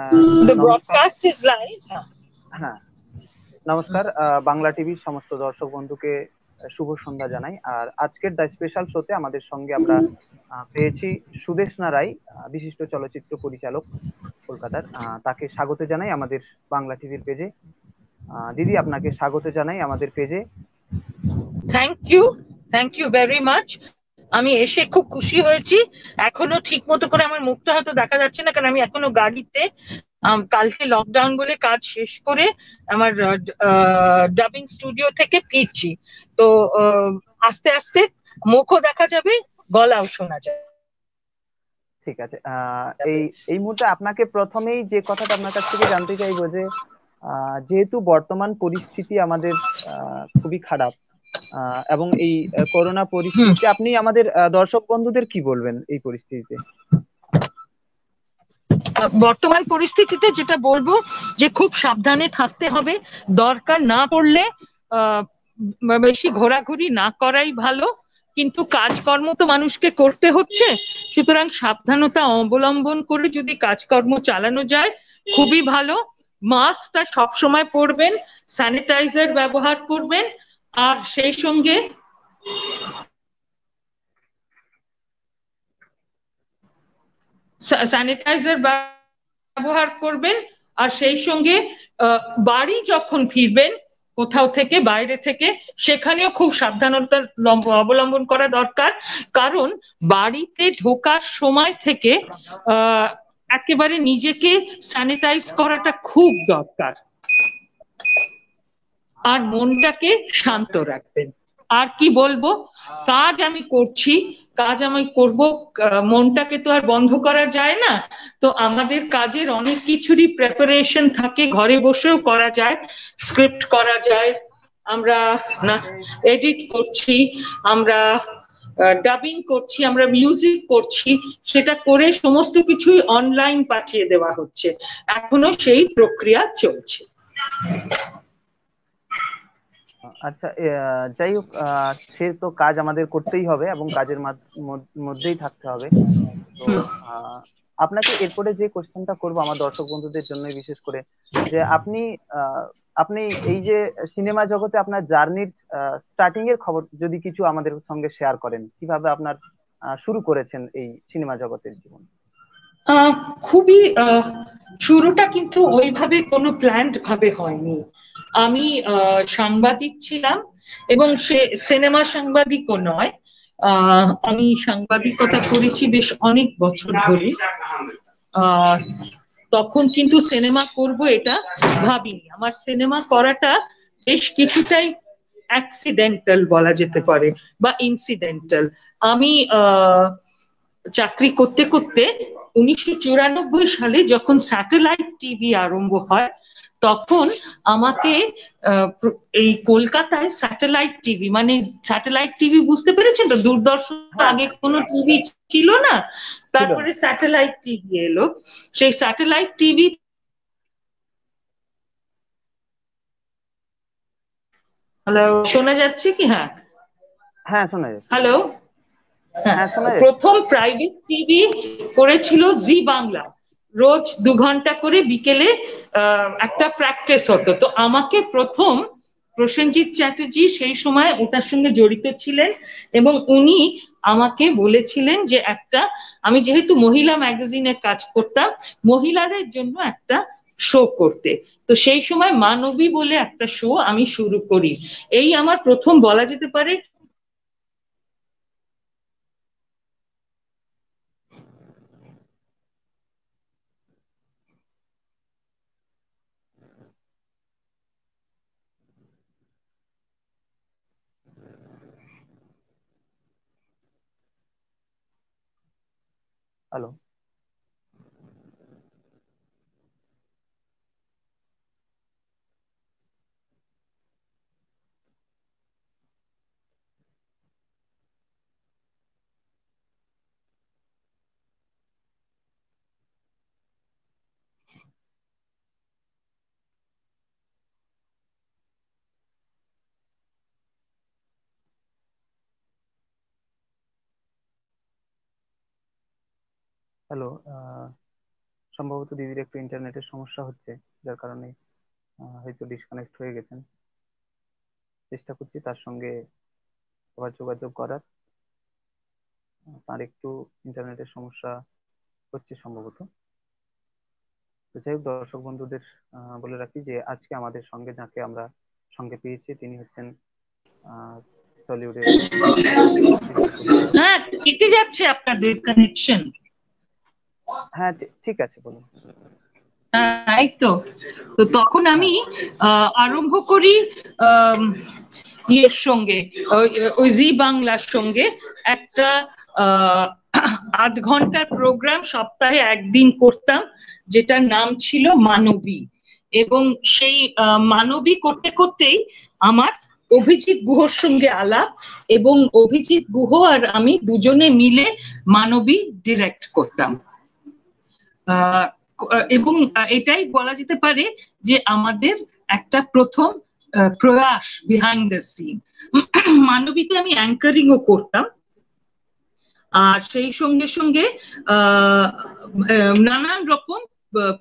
হ্যাঁ The নমস্কার। broadcast is live. হ্যাঁ নমস্কার বাংলা টিভির সমস্ত দর্শক বন্ধুকে শুভ সন্ধ্যা জানাই। আর আজকের দ্য স্পেশাল শোতে আমাদের সঙ্গে আমরা পেয়েছি সুদেশনা রায় বিশিষ্ট চলচ্চিত্র পরিচালক কলকাতার। তাকে স্বাগত জানাই আমাদের বাংলা টিভির পেজে দিদি আপনাকে স্বাগত জানাই আমাদের পেজে thank you thank you very much আমি এসে খুব খুশি হয়েছি। এখনও ঠিক মতো করে আমার মুখটা হয়তো দেখা যাচ্ছে না, কারণ আমি এখনও গাড়িতে কালকে লকডাউন বলে কাজ শেষ করে আমার ডাবিং স্টুডিও থেকে ফিরছি। তো আস্তে আস্তে মুখও দেখা যাবে, গলাও শোনা যাবে। ঠিক আছে এই এই মুহূর্তে আপনাকে প্রথমেই যে কথাটা আপনার কাছ থেকে জানতে চাইব যে যেহেতু বর্তমান পরিস্থিতি আমাদের খুবই খারাপ এবং এই করোনা পরিস্থিতিতে আপনি আমাদের দর্শক বন্ধুদের কি বলবেন এই পরিস্থিতিতে? বর্তমান পরিস্থিতিতে যেটা বলব যে খুব সাবধানে থাকতে হবে। দরকার না পড়লে বেশি ঘোরাঘুরি না করাই ভালো। কিন্তু কাজকর্ম তো মানুষকে করতে হচ্ছে। সুতরাং সাবধানতা অবলম্বন করে যদি কাজকর্ম চালানো যায় খুবই ভালো। মাস্কটা সবসময় পরবেন স্যানিটাইজার ব্যবহার করবেন আর সেই সঙ্গে স্যানিটাইজার ব্যবহার করবেন আর সেই সঙ্গে বাড়ি যখন ফিরবেন কোথাও থেকে, বাইরে থেকে, সেখানেও খুব সাবধানতা অবলম্বন করা দরকার। কারণ বাড়িতে ঢোকার সময় থেকে একেবারে নিজেকে স্যানিটাইজ করাটা খুব দরকার। আর মনটাকে শান্ত রাখবেন। আর কি বলব? কাজ আমি করছি, কাজ আমি করব মনটাকে তো আর বন্ধ করা যায় না। তো আমাদের কাজের অনেক কিছুরই প্রেপারেশন থাকে, ঘরে বসেও করা যায় স্ক্রিপ্ট করা যায়। আমরা, না এডিট করছি, আমরা ডাবিং করছি, আমরা মিউজিক করছি, সেটা করে সমস্ত কিছুই অনলাইন পাঠিয়ে দেওয়া হচ্ছে। এখনও সেই প্রক্রিয়া চলছে। আচ্ছা যাই হোক সে তো কাজ আমাদের করতেই হবে এবং কাজের মধ্যেই থাকতে হবে। তো আপনাকে এরপরে যে কোশ্চেনটা করব আমার দর্শক বন্ধুদের জন্য বিশেষ করে যে আপনি আপনি এই যে সিনেমা জগতে আপনার জার্নির স্টার্টিং এর খবর যদি কিছু আমাদের সঙ্গে শেয়ার করেন কীভাবে আপনার শুরু করেছেন এই সিনেমা জগতের জীবন? খুবই শুরুটা কিন্তু ওইভাবে কোনো প্ল্যান্ড ভাবে হয়নি। আমি সাংবাদিক ছিলাম এবং সে সিনেমা সাংবাদিকও নয়। আমি সাংবাদিকতা করেছি বেশ অনেক বছর ধরে। তখন কিন্তু সিনেমা করব এটা ভাবিনি। আমার সিনেমা করাটা বেশ কিছুটাই অ্যাক্সিডেন্টাল বলা যেতে পারে বা ইনসিডেন্টাল আমি চাকরি করতে করতে উনিশশো চুরানব্বই সালে যখন স্যাটেলাইট টিভি আরম্ভ হয় তখন আমাকে এই কলকাতায় স্যাটেলাইট টিভি মানে স্যাটেলাইট টিভি বুঝতে পেরেছেন তো? দূরদর্শন আগে কোনো টিভি ছিল না। তারপরে স্যাটেলাইট টিভি এলো। সেই স্যাটেলাইট টিভি হ্যালো শোনা যাচ্ছে কি? হ্যাঁ। হ্যাঁ শোনা যাচ্ছে। হ্যালো হ্যাঁ প্রথম প্রাইভেট টিভি করেছিল জি বাংলা রোজ দু ঘণ্টা করে বিকেলে একটা প্র্যাকটিস হতো। তো আমাকে প্রথম প্রসেনজিৎ চ্যাটার্জি সেই সময় ওটার সঙ্গে জড়িত ছিলেন এবং উনি আমাকে বলেছিলেন যে একটা, আমি যেহেতু মহিলা ম্যাগাজিনে কাজ করতাম, মহিলাদের জন্য একটা শো করতে। তো সেই সময় মানবী বলে একটা শো আমি শুরু করি। এই আমার প্রথম বলা যেতে পারে হ্যালো হ্যালো সম্ভবত দিদির একটু ইন্টারনেটের সমস্যা হচ্ছে, যার কারণে হয়তো ডিসকানেক্ট হয়ে গেছেন। চেষ্টা করছি তার সঙ্গে আবার যোগাযোগ করার। তার একটু ইন্টারনেটের সমস্যা হচ্ছে সম্ভবত। তো যাই হোক, দর্শক বন্ধুদের বলে রাখি যে আজকে আমাদের সঙ্গে যাকে আমরা সঙ্গে পেয়েছি, তিনি হচ্ছেন টলিউডের হ্যাঁ কেটে যাচ্ছে আপনাদের কানেকশন হ্যাঁ ঠিক আছে, বলুন। এই তো। তো তখন আমি আরম্ভ করি ইয়ের সঙ্গে, ওই জি বাংলার সঙ্গে একটা আধ ঘণ্টার প্রোগ্রাম সপ্তাহে একদিন করতাম, যেটার নাম ছিল মানবী। এবং সেই মানবী করতে করতেই আমার অভিজিৎ গুহর সঙ্গে আলাপ এবং অভিজিৎ গুহ আর আমি দুজনে মিলে মানবী ডিরেক্ট করতাম। এবং এটাই বলা যেতে পারে যে আমাদের একটা প্রথম প্রয়াস বিহাইন্ড দ্য সিন মানবীতে আমি অ্যাঙ্কারিংও করতাম। আর সেই সঙ্গে সঙ্গে নানান রকম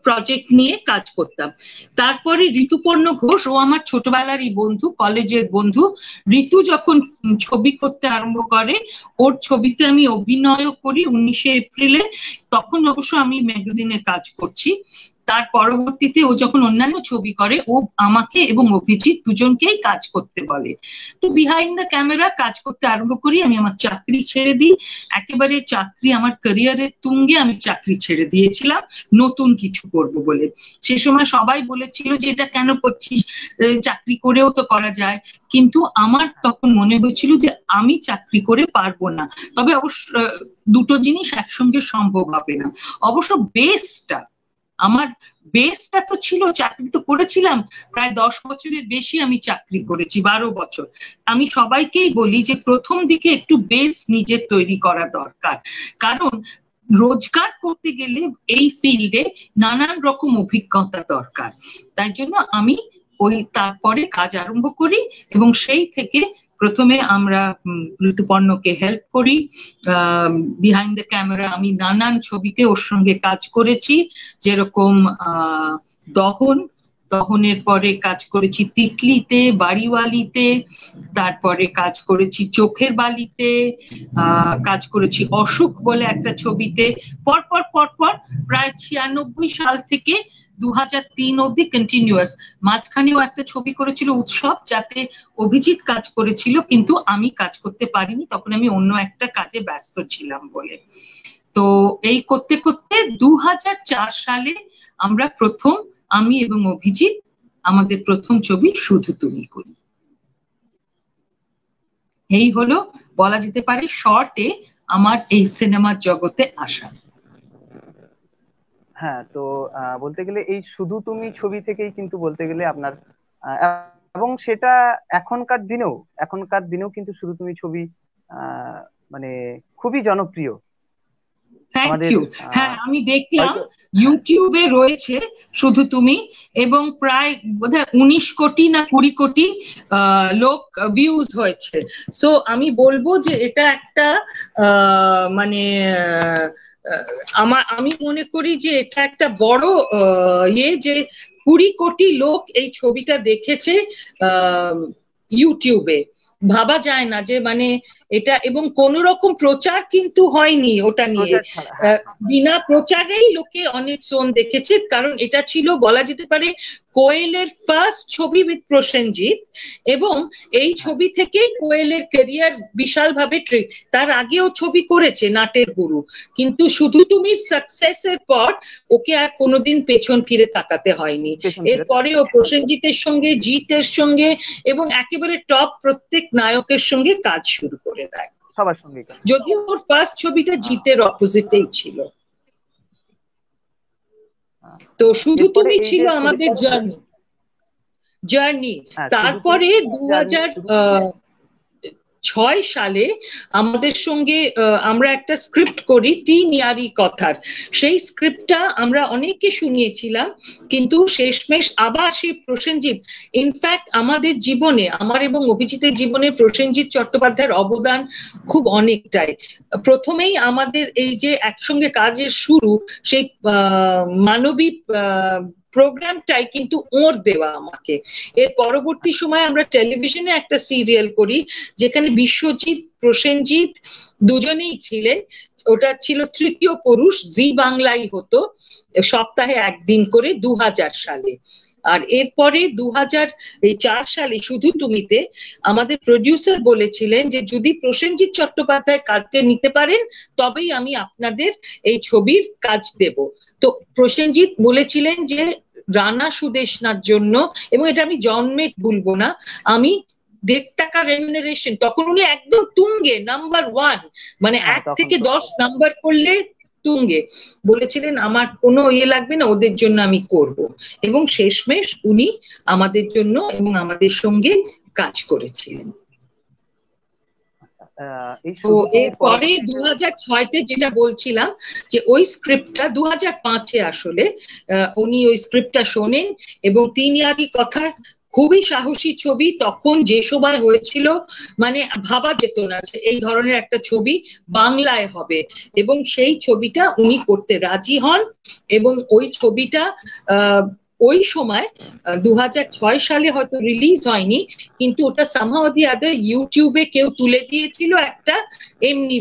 প্রজেক্ট নিয়ে কাজ করতাম। তারপরে ঋতুপর্ণ ঘোষ, ও আমার ছোটবেলারই বন্ধু কলেজের বন্ধু, ঋতু যখন ছবি করতে আরম্ভ করে, ওর ছবিতে আমি অভিনয়ও করি উনিশে এপ্রিলে। তখন অবশ্য আমি ম্যাগাজিনে কাজ করছি। তার পরবর্তীতে ও যখন অন্যান্য ছবি করে, ও আমাকে এবং অভিজিৎ দুজনকেই কাজ করতে বলে। তো বিহাইন্ড দ্য ক্যামেরা কাজ করতে আরম্ভ করি, আমি আমার চাকরি ছেড়ে দিই। একেবারে চাকরি আমার ক্যারিয়ারের তুঙ্গে আমি চাকরি ছেড়ে দিয়েছিলাম, নতুন কিছু করব বলে। সে সময় সবাই বলেছিল যে, এটা কেন করছিস? চাকরি করেও তো করা যায়। কিন্তু আমার তখন মনে হয়েছিল যে, আমি চাকরি করে পারব না। তবে অবশ্য, দুটো জিনিস একসঙ্গে সম্ভব হবে না। অবশ্য বেসটা আমার বেসটা তো ছিল, চাকরি তো করেছিলাম, প্রায় দশ বছরের বেশি আমি চাকরি করেছি, বারো বছর। আমি সবাইকেই বলি যে প্রথম দিকে একটু বেস নিজের তৈরি করা দরকার। কারণ রোজগার করতে গেলে এই ফিল্ডে নানান রকম অভিজ্ঞতা দরকার। তাই জন্য আমি ওই তারপরে কাজ আরম্ভ করি এবং সেই থেকে প্রথমে আমরা ঋতুপর্ণকে হেল্প করি। বিহাইন্ড দ্য ক্যামেরা আমি নানান ছবিতে ওর সঙ্গে কাজ করেছি, যেরকম দহন। দহনের পরে কাজ করেছি তিতলিতে, বাড়িওয়ালিতে, তারপরে কাজ করেছি চোখের বালিতে কাজ করেছি অসুখ বলে একটা ছবিতে। পরপর পরপর প্রায় ছিয়ানব্বই সাল থেকে দু তিন অব্দি কন্টিনিউয়াস মাঝখানেও একটা ছবি করেছিল উৎসব, যাতে অভিজিৎ কাজ করেছিল, কিন্তু আমি কাজ করতে পারিনি, তখন আমি অন্য একটা কাজে ব্যস্ত ছিলাম বলে। তো এই করতে করতে দুই হাজার চার সালে আমরা প্রথম, আমি এবং অভিজিৎ, আমাদের প্রথম ছবি শুধু তুমি করি। এই হলো, বলা যেতে পারে শর্টে আমার এই সিনেমার জগতে আসা। হ্যাঁ তো বলতে গেলে এই শুধু তুমি ছবি থেকেই কিন্তু বলতে গেলে আপনার এবং সেটা এখনকার দিনেও এখনকার দিনেও কিন্তু শুধু তুমি ছবি মানে খুবই জনপ্রিয়। থ্যাংক ইউ হ্যাঁ আমি দেখলাম ইউটিউবে রয়েছে শুধু তুমি এবং প্রায় বোধহয় উনিশ কোটি না কুড়ি কোটি লোক ভিউজ হয়েছে। সো আমি বলব যে এটা একটা মানে আমার আমি মনে করি যে এটা একটা বড় ইয়ে যে কুড়ি কোটি লোক এই ছবিটা দেখেছে ইউটিউবে। ভাবা যায় না যে মানে এটা এবং কোন রকম প্রচার কিন্তু হয়নি ওটা নিয়ে। বিনা প্রচারেই লোকে অনেক সোন দেখেছে কারণ এটা ছিল বলা যেতে পারে কোয়েলের ফার্স্ট ছবি উইথ প্রসেনজিৎ এবং এই ছবি থেকেই কোয়েলের কেরিয়ার বিশাল ভাবে ট্রিক তার আগেও ছবি করেছে নাটের গুরু। কিন্তু শুধু তুমি সাকসেসের পর ওকে আর কোনোদিন পেছন ফিরে তাকাতে হয়নি। এরপরে ও প্রসেনজিতের সঙ্গে জিতের সঙ্গে এবং একেবারে টপ প্রত্যেক নায়কের সঙ্গে কাজ শুরু করে দেয়। সবার সঙ্গে যদিও ওর ফার্স্ট ছবিটা জিতের অপোজিটেই ছিল। তো শুধু তুমি ছিল আমাদের জার্নি জার্নি তারপরে দু হাজার ছয় সালে আমাদের সঙ্গে আমরা একটা স্ক্রিপ্ট করি তিন ইয়ারি কথার। সেই স্ক্রিপ্টটা আমরা অনেককে শুনিয়েছিলাম, কিন্তু শেষমেশ আবার সেই প্রসেনজিৎ ইনফ্যাক্ট আমাদের জীবনে, আমার এবং অভিজিতের জীবনে প্রসেনজিৎ চট্টোপাধ্যায়ের অবদান খুব অনেকটাই। প্রথমেই আমাদের এই যে একসঙ্গে কাজের শুরু, সেই মানবিক প্রোগ্রামটাই কিন্তু ওর দেওয়া আমাকে। এর পরবর্তী সময় আমরা টেলিভিশনে একটা সিরিয়াল করি, যেখানে বিশ্বজিৎ, প্রসেনজিৎ দুজনেই ছিলেন। ওটা ছিল তৃতীয় পুরুষ, জি বাংলায় হতো, সপ্তাহে একদিন করে দু হাজার সালে। আর এরপরে দু হাজার চার সালে শুধু তুমিতে আমাদের প্রডিউসার বলেছিলেন যে যদি প্রসেনজিৎ চট্টোপাধ্যায় কাজকে নিতে পারেন তবেই আমি আপনাদের এই ছবির কাজ দেব। তো প্রসেনজিৎ বলেছিলেন যে রানা সুদেশনার জন্য এবং এটা আমি জন্মে ভুলবো না আমি দেড় টাকা রেমিনারেশন তখন উনি একদম তুঙ্গে নাম্বার ওয়ান মানে হ্যাঁ, এক থেকে দশ নাম্বার করলে তুঙ্গে বলেছিলেন আমার কোনো ইয়ে লাগবে না ওদের জন্য আমি করব। এবং শেষমেশ উনি আমাদের জন্য এবং আমাদের সঙ্গে কাজ করেছিলেন। তো এরপরে দু হাজার ছয়তে যেটা বলছিলাম যে ওই স্ক্রিপ্টটা দু হাজার পাঁচে আসলে উনি ওই স্ক্রিপ্টটা শোনেন এবং তিনি আগে কথা খুবই সাহসী ছবি, তখন যে সময় হয়েছিল মানে ভাবা যেত না যে এই ধরনের একটা ছবি বাংলায় হবে। এবং সেই ছবিটা উনি করতে রাজি হন এবং ওই ছবিটা ওই সময় দু হাজার ছয় সালে হয়তো রিলিজ হয়নি, কিন্তু ওটা সামহাও দি আদার ইউটিউবে কেউ তুলে দিয়েছিল একটা এমনি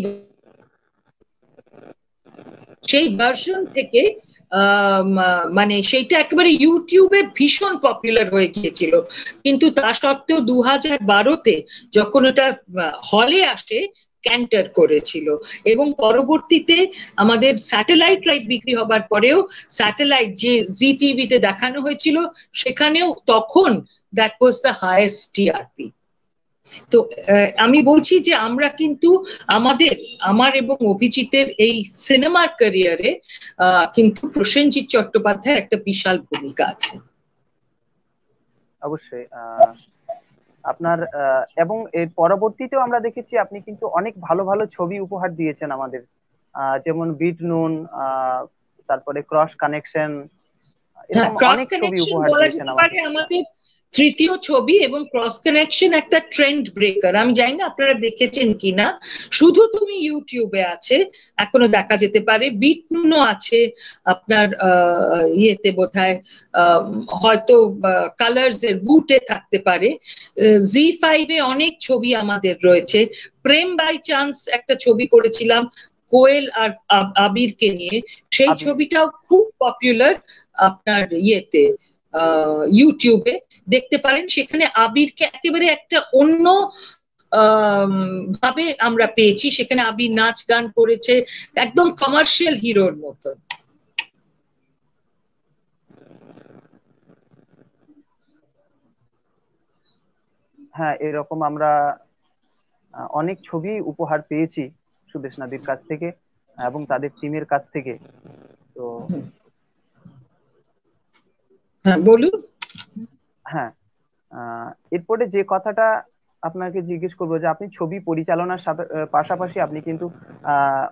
সেই ভার্সন থেকে মানে সেইটা একেবারে ইউটিউবে ভীষণ পপুলার হয়ে গিয়েছিল। কিন্তু তা সত্ত্বেও দু হাজার বারোতে যখন ওটা হলে আসে ক্যান্টার করেছিল। এবং পরবর্তীতে আমাদের স্যাটেলাইট লাইট বিক্রি হবার পরেও স্যাটেলাইট যে জি টিভিতে দেখানো হয়েছিল, সেখানেও তখন that was the highest TRP তো আমি বলছি যে আমরা কিন্তু আমাদের আমার এবং অভিজিতের এই সিনেমার ক্যারিয়ারে কিন্তু প্রসেনজিৎ চট্টোপাধ্যায়ের একটা বিশাল ভূমিকা আছে। অবশ্যই আপনার এবং এর পরবর্তীতেও আমরা দেখেছি আপনি কিন্তু অনেক ভালো ভালো ছবি উপহার দিয়েছেন আমাদের। যেমন বিট নুন তারপরে ক্রস কানেকশন অনেক ছবি উপহার দিয়েছেন আমাদের তৃতীয় ছবি এবং ক্রস কানেকশন একটা ট্রেন্ড ব্রেকার আমি জানি না আপনারা দেখেছেন কিনা। শুধু তুমি ইউটিউবে আছে এখনও দেখা যেতে পারে। বিট নুনও আছে আপনার ইয়েতে বোধ হয়তো কালার্স এর রুটে থাকতে পারে। জি ফাইভে অনেক ছবি আমাদের রয়েছে। প্রেম বাই চান্স একটা ছবি করেছিলাম কোয়েল আর আবিরকে নিয়ে। সেই ছবিটাও খুব পপুলার আপনার ইয়েতে। ইউটিউবে দেখতে পারেন। সেখানে আবিরকে একেবারে একটা অন্য ভাবে আমরা পেয়েছি। সেখানে আবির নাচ গান করেছে, একদম কমার্শিয়াল হিরোর মতো। হ্যাঁ এরকম আমরা অনেক ছবি উপহার পেয়েছি সুদেশ নাদির কাছ থেকে এবং তাদের টিমের কাছ থেকে। তো হ্যাঁ বলুন। হ্যাঁ এরপরে যে কথাটা আপনাকে জিজ্ঞেস করব যে আপনি ছবি পরিচালনার সাথে পাশাপাশি আপনি কিন্তু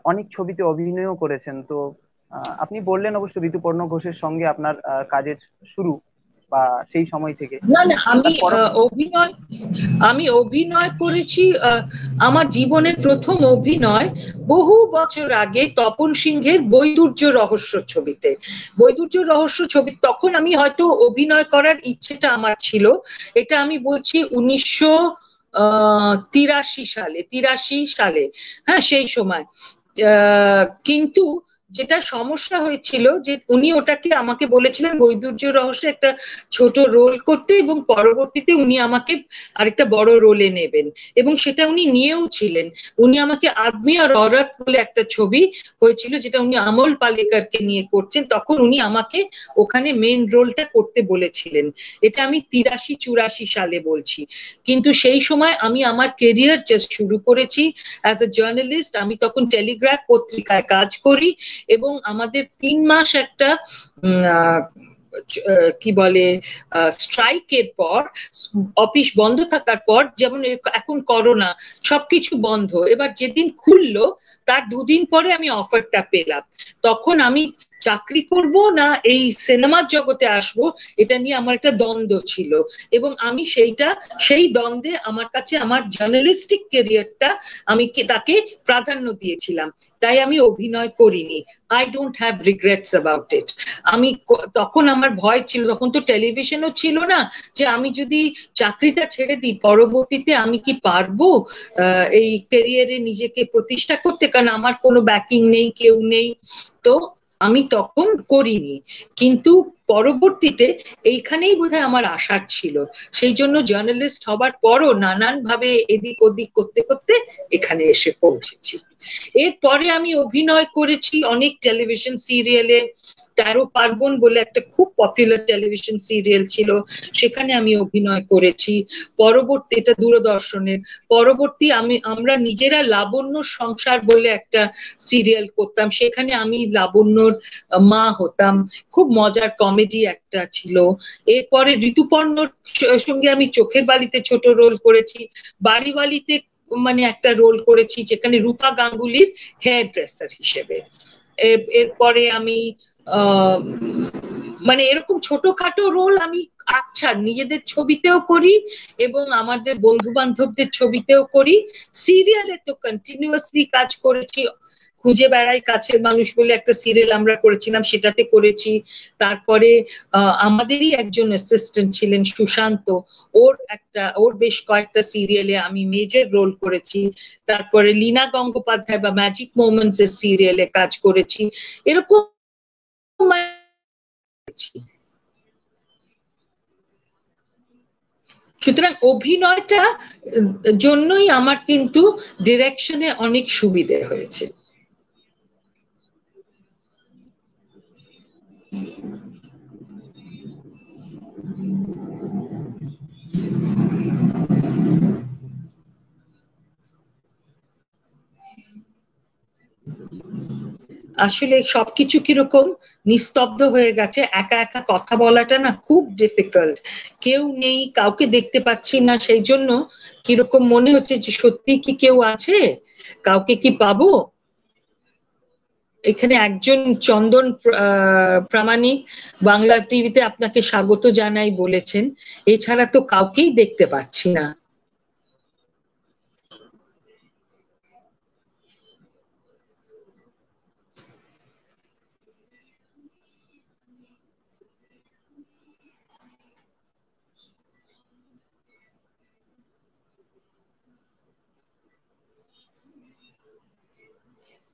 অনেক ছবিতে অভিনয়ও করেছেন। তো আপনি বললেন অবশ্য ঋতুপর্ণ ঘোষের সঙ্গে আপনার কাজের শুরু। বা সেই সময় থেকে। না না আমি অভিনয় আমি অভিনয় করেছি আমার জীবনের প্রথম অভিনয় বহু বছর আগে তপন সিংহের বৈদুর্য রহস্য ছবিতে। বৈদুর্য রহস্য ছবি তখন আমি হয়তো অভিনয় করার ইচ্ছেটা আমার ছিল। এটা আমি বলছি উনিশশো তিরাশি সালে তিরাশি সালে হ্যাঁ সেই সময়। কিন্তু যেটা সমস্যা হয়েছিল যে উনি ওটাকে আমাকে বলেছিলেন বৈদুর্য রহস্যে একটা ছোট রোল করতে এবং পরবর্তীতে উনি আমাকে আরেকটা বড় রোলে নেবেন। এবং সেটা উনি নিয়েও ছিলেন। উনি আমাকে আদমি আর অরাত বলে একটা ছবি হয়েছিল যেটা উনি আমল পালেকারকে নিয়ে করছেন। তখন উনি আমাকে ওখানে মেন রোলটা করতে বলেছিলেন। এটা আমি তিরাশি চুরাশি সালে বলছি। কিন্তু সেই সময় আমি আমার কেরিয়ার জাস্ট শুরু করেছি। অ্যাজ এ জার্নালিস্ট আমি তখন টেলিগ্রাফ পত্রিকায় কাজ করি। এবং আমাদের তিন মাস একটা কি বলে স্ট্রাইকের পর অফিস বন্ধ থাকার পর যেমন এখন করোনা, সবকিছু বন্ধ। এবার যেদিন খুললো, তার দুদিন পরে আমি অফারটা পেলাম। তখন আমি চাকরি করব না এই সিনেমার জগতে আসব, এটা নিয়ে আমার একটা দ্বন্দ্ব ছিল। এবং আমি সেইটা, সেই দ্বন্দ্বে আমার কাছে আমার জার্নালিস্টিক কেরিয়ারটা আমি তাকে প্রাধান্য দিয়েছিলাম। তাই আমি অভিনয় করিনি। I don't have regrets about it আমি তখন আমার ভয় ছিল, তখন তো টেলিভিশনও ছিল না, যে আমি যদি চাকরিটা ছেড়ে দিই, পরবর্তীতে আমি কি পারব এই কেরিয়ারে নিজেকে প্রতিষ্ঠা করতে? কারণ আমার কোনো ব্যাকিং নেই, কেউ নেই। তো আমি তখন করিনি। কিন্তু পরবর্তীতে এইখানেই বোধহয় আমার আশার ছিল। সেই জন্য জার্নালিস্ট হবার পরও নানান ভাবে এদিক ওদিক করতে করতে এখানে এসে পৌঁছেছি। এরপরে আমি অভিনয় করেছি অনেক টেলিভিশন সিরিয়ালে তেরো পার্বণ বলে একটা খুব পপুলার টেলিভিশন সিরিয়াল ছিল, সেখানে আমি অভিনয় করেছি। পরবর্তী এটা দূরদর্শনের পরবর্তী আমি, আমরা নিজেরা লাবণ্য সংসার বলে একটা সিরিয়াল করতাম। সেখানে আমি লাবণ্যর মা হতাম। খুব মজার কমেডি একটা ছিল। এরপরে ঋতুপর্ণর সঙ্গে আমি চোখের বালিতে ছোট রোল করেছি। বাড়ি বালিতে মানে একটা রোল করেছি যেখানে রূপা গাঙ্গুলির হেয়ার ড্রেসার হিসেবে এরপরে আমি মানে এরকম ছোটখাটো রোল আমি আচ্ছা নিজেদের ছবিতেও করি এবং আমাদের বন্ধু বান্ধবদের ছবিতেও করি। সিরিয়ালে তো কন্টিনিউয়াসলি কাজ করেছি। খুঁজে বেড়াই কাছের মানুষ বলে একটা সিরিয়াল আমরা করেছিলাম, সেটাতে করেছি। তারপরে আমাদেরই একজন অ্যাসিস্ট্যান্ট ছিলেন সুশান্ত। ওর একটা, ওর বেশ কয়েকটা সিরিয়ালে আমি মেজর রোল করেছি। তারপরে লীনা গঙ্গোপাধ্যায় বা ম্যাজিক মোমেন্টস এর সিরিয়ালে কাজ করেছি। এরকম সুতরাং অভিনয়টা জন্যই আমার কিন্তু ডিরেকশনে অনেক সুবিধে হয়েছে। আসলে সবকিছু কীরকম নিস্তব্ধ হয়ে গেছে, একা একা কথা বলাটা না খুব ডিফিকাল্ট কেউ নেই, কাউকে দেখতে পাচ্ছি না, সেই জন্য কীরকম মনে হচ্ছে যে সত্যি কি কেউ আছে? কাউকে কি পাবো? এখানে একজন চন্দন প্রামাণিক বাংলা টিভিতে আপনাকে স্বাগত জানাই বলেছেন। এছাড়া তো কাউকেই দেখতে পাচ্ছি না।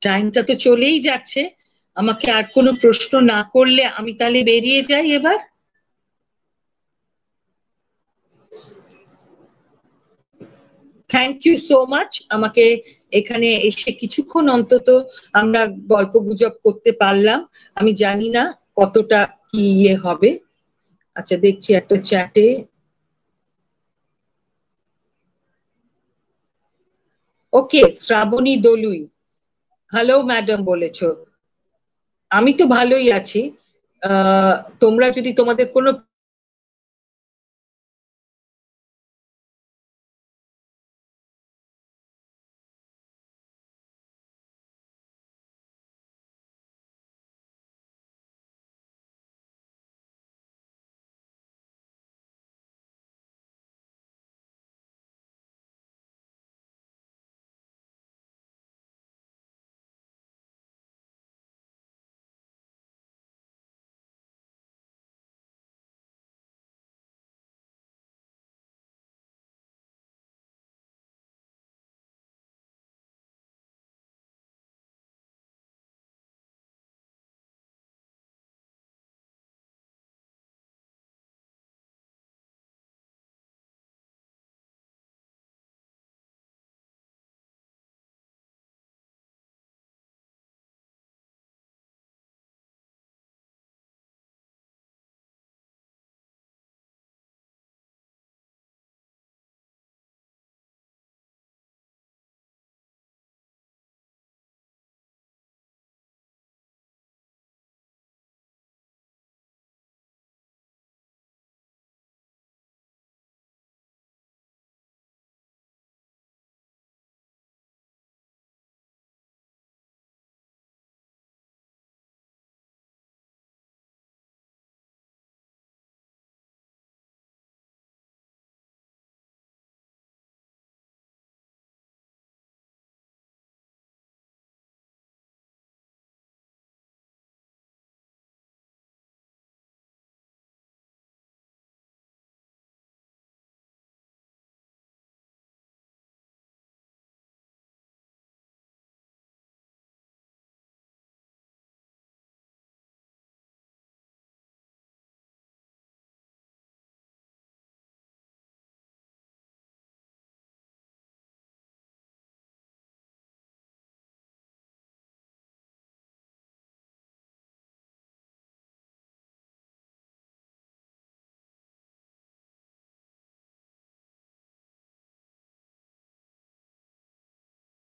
টাইমটা তো চলেই যাচ্ছে। আমাকে আর কোনো প্রশ্ন না করলে আমি তাহলে বেরিয়ে যাই এবার। থ্যাংক ইউ সো মাচ আমাকে এখানে এসে কিছুক্ষণ অন্তত আমরা গল্প গুজব করতে পারলাম। আমি জানি না কতটা কি ইয়ে হবে। আচ্ছা দেখছি একটা চ্যাটে okay Shrabani Dalui. Hello madam বলেছ। আমি তো ভালোই আছি। তোমরা যদি তোমাদের কোনো